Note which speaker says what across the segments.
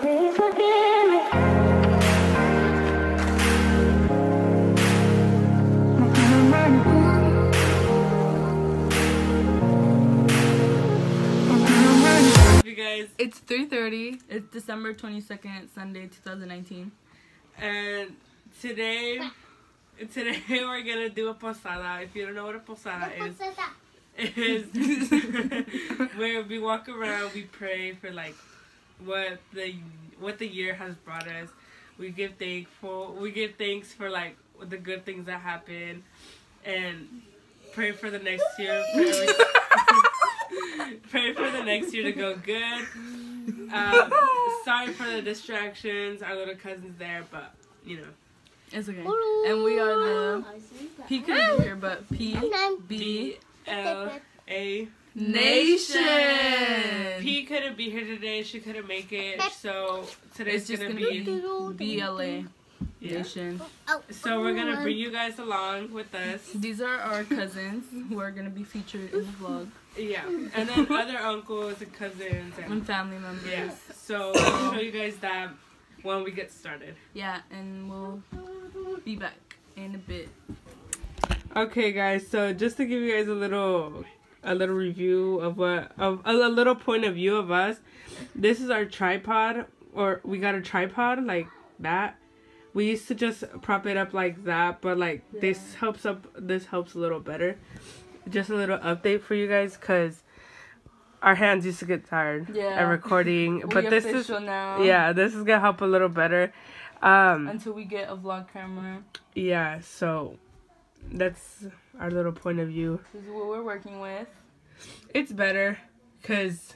Speaker 1: Please forgive me.
Speaker 2: You guys,
Speaker 3: It's 3:30. It's December 22nd, Sunday, 2019.
Speaker 2: and today, today we're gonna do a posada. If you don't know what a posada is, is where we walk around, we pray for like what the what the year has brought us. We give thankful, we give thanks for like the good things that happen, and pray for the next year. Pray for the next year to go good. Um, sorry for the distractions. Our little cousins there, but you know.
Speaker 3: It's okay. And we are the P couldn't be here, but P B
Speaker 2: B L A.
Speaker 3: Nation.
Speaker 2: P couldn't be here today. She couldn't make it. So today's
Speaker 3: It's just
Speaker 2: gonna,
Speaker 3: gonna
Speaker 2: be.
Speaker 3: be BLA
Speaker 2: Yeah.
Speaker 3: Nation. Oh.
Speaker 2: So we're gonna bring you guys along with us.
Speaker 3: These are our cousins who are gonna be featured in the vlog
Speaker 2: Yeah. And then other uncles and cousins and
Speaker 3: and family members.
Speaker 2: yeah. So we'll show you guys that when we get started.
Speaker 3: Yeah, and we'll be back in a bit.
Speaker 2: Okay, guys. So just to give you guys a little, a little review of what, of a, a little point of view of us. This is our tripod, or we got a tripod like that. We used to just prop it up like that, but like this helps up. This helps a little better. Just a little update for you guys, cause our hands used to get tired
Speaker 3: Yeah.
Speaker 2: at recording, but this is
Speaker 3: now.
Speaker 2: yeah, this is gonna help a little better. Um,
Speaker 3: Until we get a vlog camera.
Speaker 2: yeah, so that's our little point of view.
Speaker 3: This is what we're working with.
Speaker 2: It's better because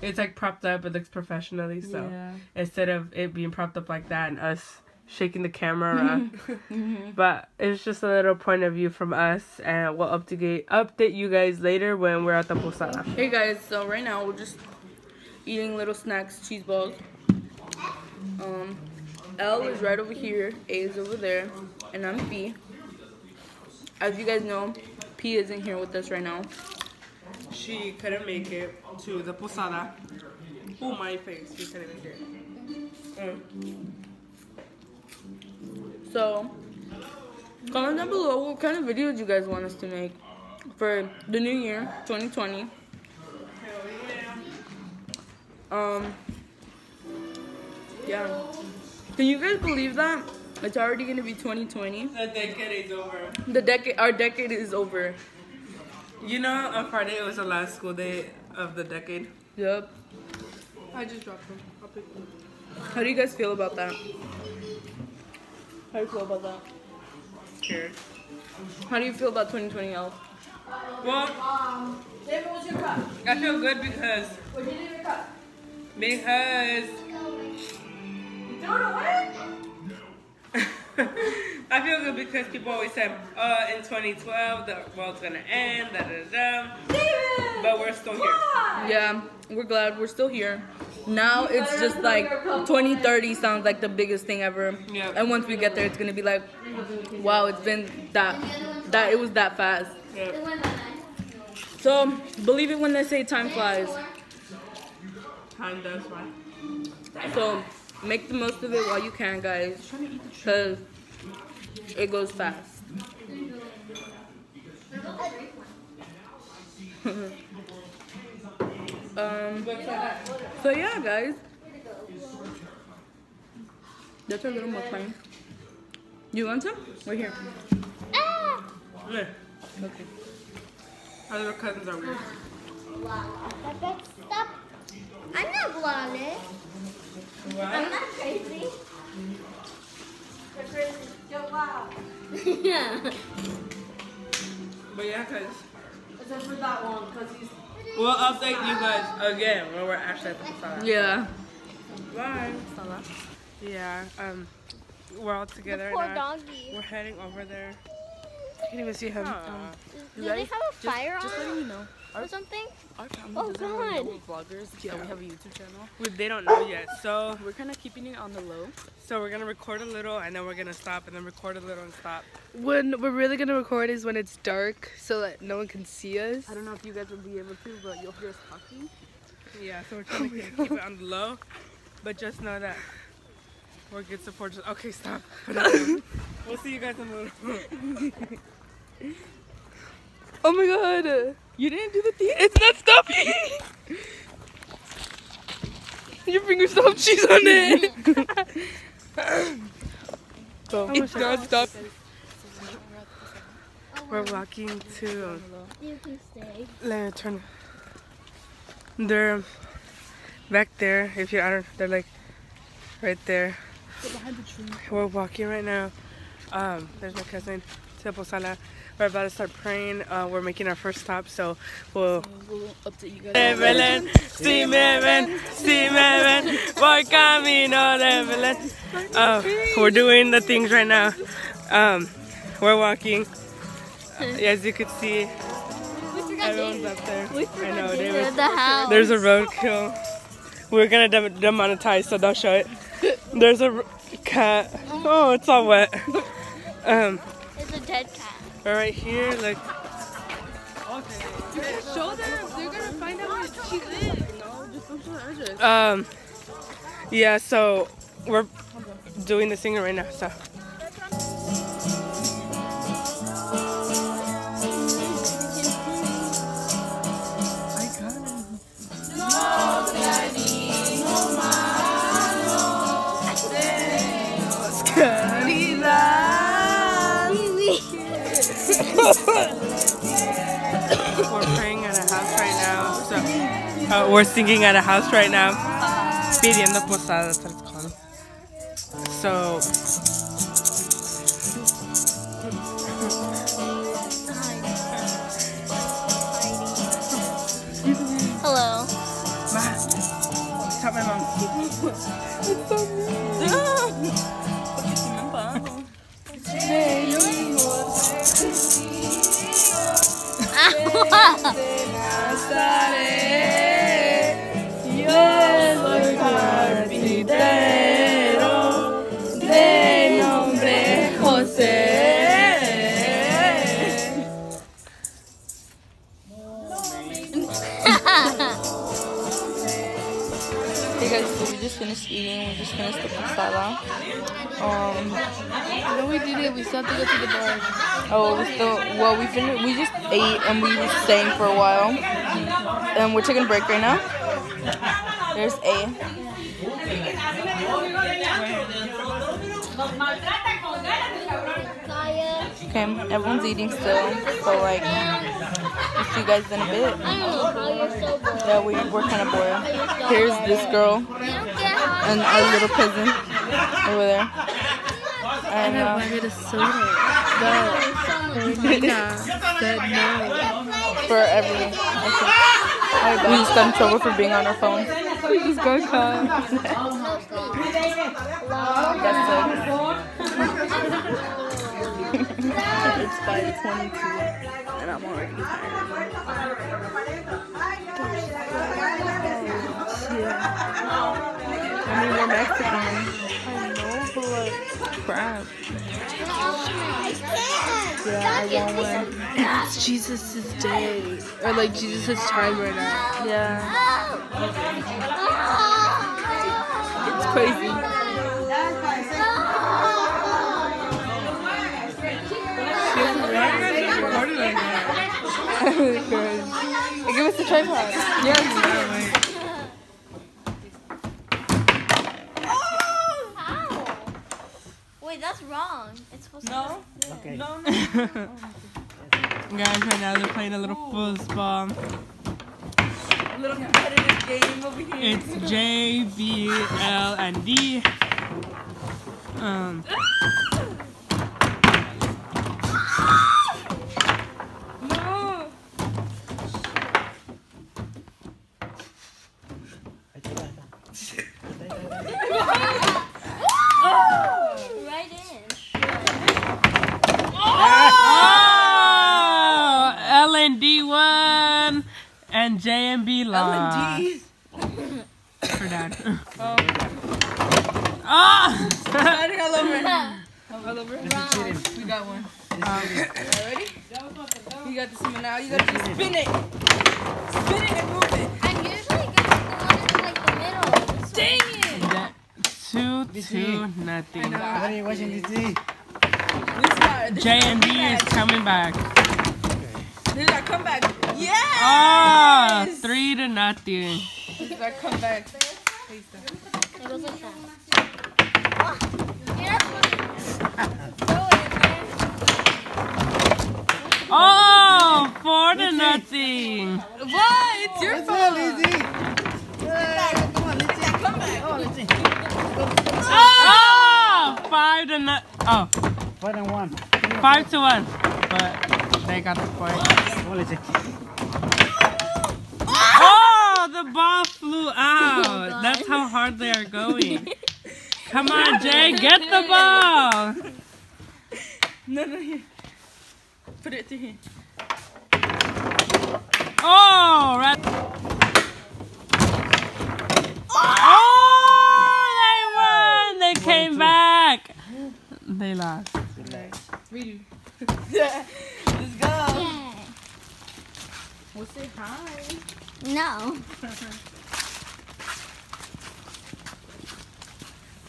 Speaker 2: it's like propped up. It looks professionally. So
Speaker 3: Yeah.
Speaker 2: instead of it being propped up like that and us shaking the camera around,
Speaker 3: Mhm.
Speaker 2: but it's just a little point of view from us, and we'll update update you guys later when we're at the posada.
Speaker 3: Hey guys, so right now we're just eating little snacks, cheese balls. Um, L is right over here, A is over there, and I'm B. As you guys know, P isn't here with us right now.
Speaker 2: She couldn't make it to the posada. Oh my face! She couldn't make it. Mm.
Speaker 3: So, comment down below what kind of videos you guys want us to make for the new year, 2020. Um, yeah. Can you guys believe that? It's already gonna be 2020.
Speaker 2: The decade is over.
Speaker 3: The decade, our decade is over.
Speaker 2: You know, on Friday it was the last school day of the decade.
Speaker 3: Yep.
Speaker 2: I just dropped them. I'll pick them.
Speaker 3: How do you guys feel about that? How do you feel about that?
Speaker 2: Scared.
Speaker 3: How do you feel about 2020 L?
Speaker 2: Well, David, what's your cup? I feel good because because I feel good because people always say, "Uh, in 2012 the world's gonna end." Da da da. But we're still here.
Speaker 3: Yeah, we're glad we're still here. Now it's just like 2030 sounds like the biggest thing ever.
Speaker 2: Yeah.
Speaker 3: And once we get there, it's gonna be like, wow, it's been that that it was that fast.
Speaker 2: Yeah.
Speaker 3: So believe it when they say time flies.
Speaker 2: Time does fly.
Speaker 3: So make the most of it while you can, guys, because it goes fast. um. So yeah, guys. That's our little more mukbang. You want some? We're here.
Speaker 2: Yeah.
Speaker 3: Okay.
Speaker 2: Our little cousins are weird.
Speaker 4: Stop. I'm not lawless. I'm not crazy.
Speaker 5: wow.
Speaker 4: yeah.
Speaker 2: But yeah, cause
Speaker 5: Except for that one, because he's.
Speaker 2: we'll update you guys again when we're actually at the posada.
Speaker 3: Yeah.
Speaker 2: Bye. Yeah. Um, we're all together
Speaker 4: Poor
Speaker 2: now.
Speaker 4: doggy.
Speaker 2: We're heading over there. You can even see him. Um,
Speaker 4: Do they have a fire
Speaker 3: Just
Speaker 4: on
Speaker 3: letting you know.
Speaker 4: or something?
Speaker 3: Our family
Speaker 4: Oh,
Speaker 3: doesn't really know
Speaker 4: God.
Speaker 3: we're vloggers. Yeah, we have a YouTube channel.
Speaker 2: we- they don't know yet. So,
Speaker 3: We're kind of keeping it on the low.
Speaker 2: so we're gonna record a little, and then we're gonna stop, and then record a little and stop.
Speaker 6: When we're really gonna record is when it's dark, so that no one can see us.
Speaker 3: I don't know if you guys will be able to, but you'll hear us talking.
Speaker 2: Yeah. So we're trying to keep, keep it on the low. But just know that we're good supporters. Okay, stop. we'll see you guys in a little.
Speaker 6: Oh my god.
Speaker 3: You didn't do the thing.
Speaker 6: It's not stopping. Your finger stopped cheese on it.
Speaker 3: Go.
Speaker 6: It's not stop.
Speaker 2: We're walking to.
Speaker 4: You can stay.
Speaker 2: Let me turn. They're back there. If you, I don't. They're like right there. We're walking right now. Um, there's my cousin, to Posada. We're about to start praying. Uh, we're making our first stop, so we'll.
Speaker 3: We'll update you guys.
Speaker 2: De Belén, si me ven, si me ven, voy camino de Belén. Uh, we're doing the things right now. Um, we're walking. Uh, as you could see, everyone's up there. I know, David.
Speaker 4: The.
Speaker 2: There's a roadkill. We're gonna dem- demonetize, so don't show it. There's a cat. Oh, it's all wet. Um, right here, like.
Speaker 6: Show them. They're gonna find out where she lives. No, just don't show the address.
Speaker 2: Um, yeah, so we're doing the singer right now, so. We're singing at a house right now. Pidiendo posada, that's what it's called. So,
Speaker 4: Hello.
Speaker 2: tell my mom.
Speaker 6: to go to the bar.
Speaker 3: oh, still, well, we finished, we just ate and we were staying for a while. And we're taking a break right now. There's A. Okay, everyone's eating still. So, like, we'll see you guys in a bit. Yeah, we, we're kind of bored. Here's this girl and our little cousin over there. And,
Speaker 6: I
Speaker 3: uh,
Speaker 6: wanted a soda. But Nina said no.
Speaker 3: for everyone. We just got in trouble for being on our phones.
Speaker 6: We just got caught.
Speaker 3: That's it's 522 and I'm already tired. Yeah. I mean, we're Mexican. Crap. Yeah, I want one.
Speaker 6: It's Jesus' day. Or like Jesus' time right now.
Speaker 3: Yeah, it's crazy. Really good. Hey, give us the tripod. Yes.
Speaker 4: Wait, that's wrong. It's supposed to. Be. Okay. No, no.
Speaker 2: Guys, right now they're playing a little foosball.
Speaker 3: A little competitive game over here.
Speaker 2: It's J, B, L, and D. Um,
Speaker 4: Right in.
Speaker 2: oh! L and D won, and J and B. For dad. Oh. Ah!
Speaker 3: all over. All over. We got one. ready? You got this one now. You got to spin it. Spin it and move it.
Speaker 4: I'm usually good at the one in like the middle. This
Speaker 3: Dang it.
Speaker 2: two to nothing.
Speaker 7: What are you watching DC?
Speaker 2: J and D is coming back.
Speaker 3: This is our comeback. Yeah.
Speaker 2: Oh, three to nothing.
Speaker 3: This is our comeback.
Speaker 4: It goes like that. Yeah, throw it in there.
Speaker 2: Oh, four to nothing.
Speaker 3: What? It's your
Speaker 7: What's
Speaker 3: fault.
Speaker 7: up, Lizzie? Yeah, come on, Lizzie.
Speaker 3: Comeback.
Speaker 7: Oh, Lizzie.
Speaker 2: Oh, five to no. Oh,
Speaker 7: One and one.
Speaker 2: five to one. But they got the point.
Speaker 7: Come on, Lizzie.
Speaker 2: Oh, the ball flew oh, out. That's how hard they are going. Come on, Jay, get the ball.
Speaker 3: No, no, here. Put it through here.
Speaker 2: Oh, right. Oh, they won. They came back. They lost.
Speaker 3: Redo. Let's go.
Speaker 4: Yeah.
Speaker 3: We'll say hi.
Speaker 4: No.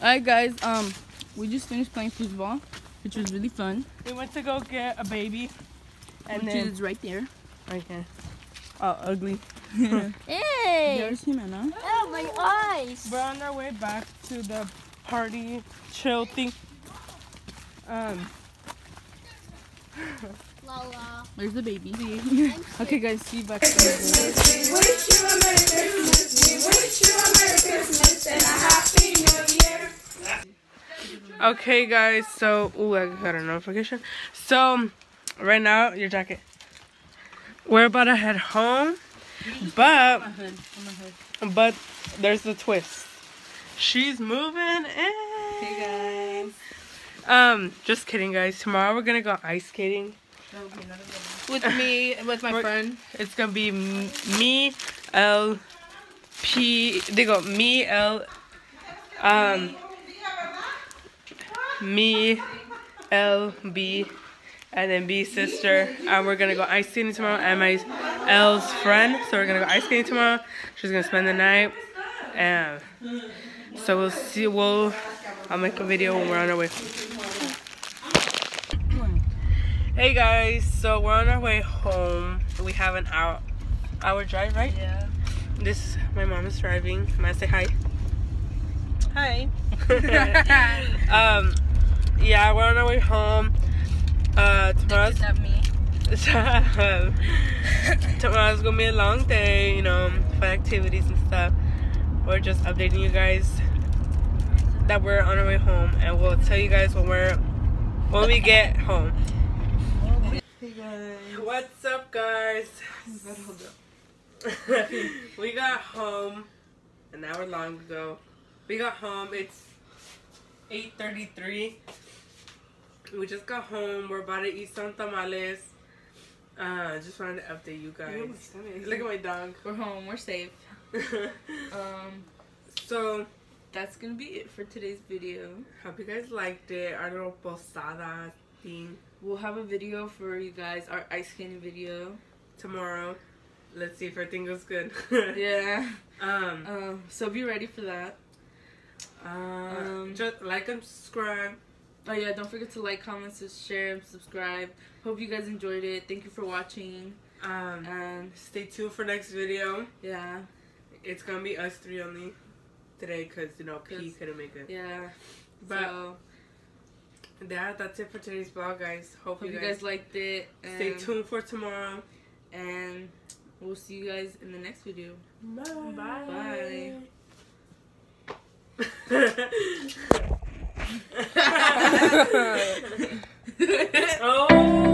Speaker 3: Alright, guys. Um, we just finished playing foosball, which was really fun.
Speaker 2: We went to go get a baby. And
Speaker 3: which
Speaker 2: then,
Speaker 3: is right there.
Speaker 2: Right okay. Oh, ugly.
Speaker 4: Hey.
Speaker 3: There's him, Anna.
Speaker 4: Oh, my eyes.
Speaker 2: We're on our way back to the party chill thing. Um,
Speaker 4: La la.
Speaker 3: There's the baby. okay, guys. See you back.
Speaker 2: okay, guys. So, ooh, I got a notification. So, right now, your jacket. We're about to head home, but but there's the twist. She's moving in.
Speaker 3: Hey guys.
Speaker 2: Um, just kidding, guys. Tomorrow we're gonna go ice skating.
Speaker 3: With me, with my
Speaker 2: We're-
Speaker 3: friend.
Speaker 2: It's gonna be me, L, P. They go me, L, um, me, L, B, and then B sister. And we're gonna go ice skating tomorrow. And my L's friend. So we're gonna go ice skating tomorrow. She's gonna spend the night. And so we'll see. We'll. I'll make a video when we're on our way. Hey guys, so we're on our way home. We have an hour hour drive, right?
Speaker 3: Yeah.
Speaker 2: This my mom is driving. Can I'm say hi. Hi. um, yeah, we're on our way home. Uh, tomorrow's
Speaker 3: me.
Speaker 2: tomorrow's gonna be a long day. You know, fun activities and stuff. We're just updating you guys that we're on our way home, and we'll tell you guys when we're when we get home. What's up, guys? we got home an hour long ago. We got home. It's 8:33. We just got home. We're about to eat some tamales. Uh, just wanted to update you guys. Look at my dog.
Speaker 3: We're home. We're safe. Um,
Speaker 2: so,
Speaker 3: that's gonna be it for today's video.
Speaker 2: hope you guys liked it. Our little posada thing
Speaker 3: We'll have a video for you guys, our ice skating video.
Speaker 2: tomorrow. Let's see if everything goes good.
Speaker 3: Yeah.
Speaker 2: Um.
Speaker 3: Um, so be ready for that.
Speaker 2: Uh,
Speaker 3: Um,
Speaker 2: just like and subscribe.
Speaker 3: Oh yeah, don't forget to like, comment, share, and subscribe. Hope you guys enjoyed it. Thank you for watching.
Speaker 2: Um,
Speaker 3: And
Speaker 2: stay tuned for next video.
Speaker 3: yeah,
Speaker 2: It's gonna be us three only today, cause you know P couldn't make it.
Speaker 3: yeah.
Speaker 2: But
Speaker 3: so
Speaker 2: that that's it for today's vlog, guys. Hope,
Speaker 3: hope
Speaker 2: you
Speaker 3: you
Speaker 2: guys,
Speaker 3: guys liked it. And,
Speaker 2: stay tuned for tomorrow.
Speaker 3: And we'll see you guys in the next video.
Speaker 2: Bye.
Speaker 3: Bye.
Speaker 2: oh